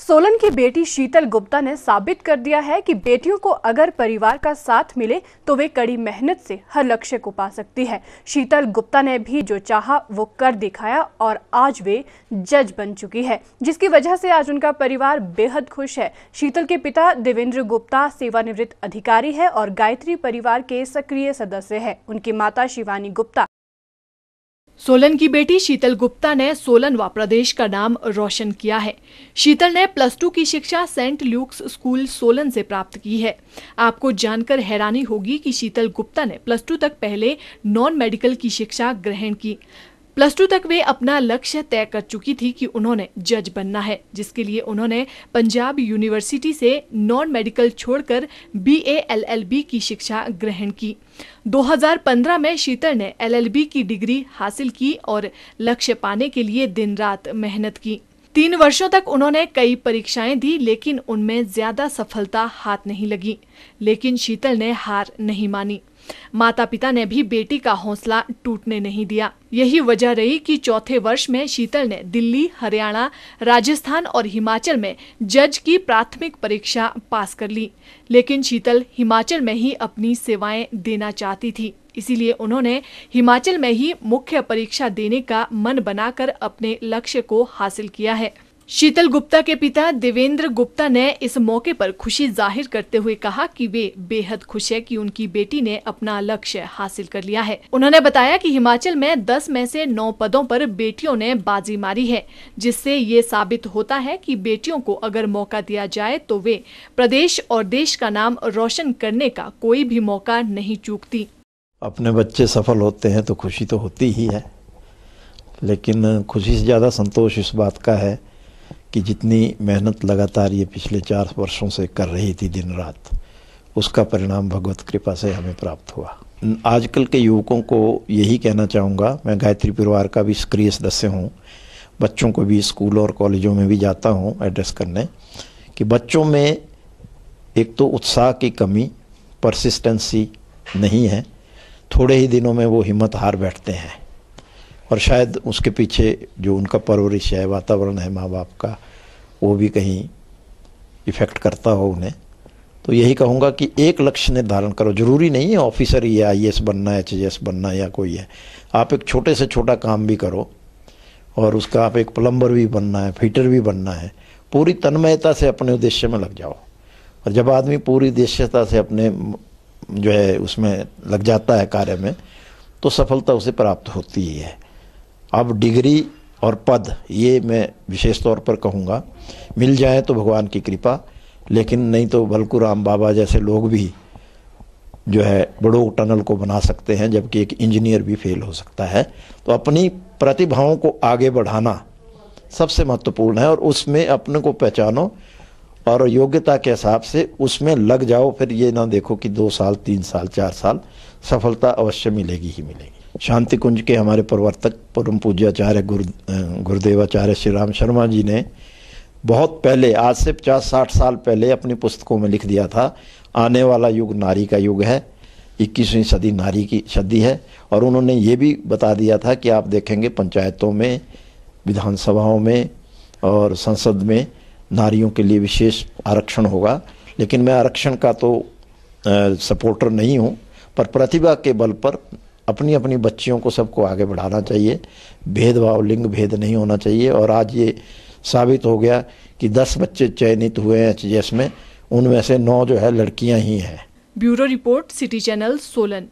सोलन की बेटी शीतल गुप्ता ने साबित कर दिया है कि बेटियों को अगर परिवार का साथ मिले तो वे कड़ी मेहनत से हर लक्ष्य को पा सकती है। शीतल गुप्ता ने भी जो चाहा, वो कर दिखाया और आज वे जज बन चुकी है, जिसकी वजह से आज उनका परिवार बेहद खुश है। शीतल के पिता देवेंद्र गुप्ता सेवानिवृत्त अधिकारी है और गायत्री परिवार के सक्रिय सदस्य है। उनकी माता शिवानी गुप्ता सोलन की बेटी शीतल गुप्ता ने सोलन व प्रदेश का नाम रोशन किया है। शीतल ने प्लस टू की शिक्षा सेंट ल्यूक्स स्कूल सोलन से प्राप्त की है। आपको जानकर हैरानी होगी कि शीतल गुप्ता ने प्लस टू तक पहले नॉन मेडिकल की शिक्षा ग्रहण की। प्लस टू तक वे अपना लक्ष्य तय कर चुकी थी कि उन्होंने जज बनना है, जिसके लिए उन्होंने पंजाब यूनिवर्सिटी से नॉन मेडिकल छोड़कर बी एलएलबी की शिक्षा ग्रहण की। 2015 में शीतल ने एलएलबी की डिग्री हासिल की और लक्ष्य पाने के लिए दिन रात मेहनत की। तीन वर्षों तक उन्होंने कई परीक्षाएँ दी, लेकिन उनमें ज़्यादा सफलता हाथ नहीं लगी, लेकिन शीतल ने हार नहीं मानी। माता पिता ने भी बेटी का हौसला टूटने नहीं दिया। यही वजह रही कि चौथे वर्ष में शीतल ने दिल्ली, हरियाणा, राजस्थान और हिमाचल में जज की प्राथमिक परीक्षा पास कर ली। लेकिन शीतल हिमाचल में ही अपनी सेवाएँ देना चाहती थी। इसीलिए उन्होंने हिमाचल में ही मुख्य परीक्षा देने का मन बनाकर अपने लक्ष्य को हासिल किया है। शीतल गुप्ता के पिता देवेंद्र गुप्ता ने इस मौके पर खुशी ज़ाहिर करते हुए कहा कि वे बेहद खुश है कि उनकी बेटी ने अपना लक्ष्य हासिल कर लिया है। उन्होंने बताया कि हिमाचल में 10 में से 9 पदों पर बेटियों ने बाजी मारी है, जिससे ये साबित होता है कि बेटियों को अगर मौका दिया जाए तो वे प्रदेश और देश का नाम रोशन करने का कोई भी मौका नहीं चूकती। अपने बच्चे सफल होते हैं तो खुशी तो होती ही है, लेकिन खुशी से ज़्यादा संतोष इस बात का है कि जितनी मेहनत लगातार ये पिछले चार वर्षों से कर रही थी दिन रात, उसका परिणाम भगवत कृपा से हमें प्राप्त हुआ। आजकल के युवकों को यही कहना चाहूँगा, मैं गायत्री परिवार का भी सक्रिय सदस्य हूँ, बच्चों को भी स्कूल और कॉलेजों में भी जाता हूँ एड्रेस करने, कि बच्चों में एक तो उत्साह की कमी, परसिस्टेंसी नहीं है, थोड़े ही दिनों में वो हिम्मत हार बैठते हैं। और शायद उसके पीछे जो उनका परवरिश है, वातावरण है माँ बाप का, वो भी कहीं इफ़ेक्ट करता हो उन्हें। तो यही कहूँगा कि एक लक्ष्य निर्धारण करो। ज़रूरी नहीं है ऑफिसर ही है आई बनना है एच बनना या कोई है। आप एक छोटे से छोटा काम भी करो और उसका आप एक प्लम्बर भी बनना है फिटर भी बनना है। पूरी तन्मयता से अपने उद्देश्य में लग जाओ। और जब आदमी पूरी उद्देश्यता से अपने जो है उसमें लग जाता है कार्य में तो सफलता उसे प्राप्त होती ही है। अब डिग्री और पद, ये मैं विशेष तौर पर कहूँगा। मिल जाए तो भगवान की कृपा, लेकिन नहीं तो बलकू राम बाबा जैसे लोग भी जो है बड़ो टनल को बना सकते हैं, जबकि एक इंजीनियर भी फेल हो सकता है। तो अपनी प्रतिभाओं को आगे बढ़ाना सबसे महत्वपूर्ण है, और उसमें अपने को पहचानो और योग्यता के हिसाब से उसमें लग जाओ, फिर ये ना देखो कि दो साल, तीन साल, चार साल सफलता अवश्य मिलेगी ही मिलेगी। शांति कुंज के हमारे प्रवर्तक परम पूज्याचार्य गुरु गुरुदेवाचार्य श्री राम शर्मा जी ने बहुत पहले आज से पचास साठ साल पहले अपनी पुस्तकों में लिख दिया था आने वाला युग नारी का युग है इक्कीसवीं सदी नारी की सदी है और उन्होंने ये भी बता दिया था कि आप देखेंगे पंचायतों में विधानसभाओं में और संसद में नारियों के लिए विशेष आरक्षण होगा। लेकिन मैं आरक्षण का तो आ, सपोर्टर नहीं हूँ पर प्रतिभा के बल पर अपनी अपनी बच्चियों को सबको आगे बढ़ाना चाहिए। भेदभाव, लिंग भेद नहीं होना चाहिए। और आज ये साबित हो गया कि दस बच्चे चयनित हुए हैं एच में। उनमें से नौ जो है, लड़कियाँ ही हैं। Bureau report, city channel, Solan.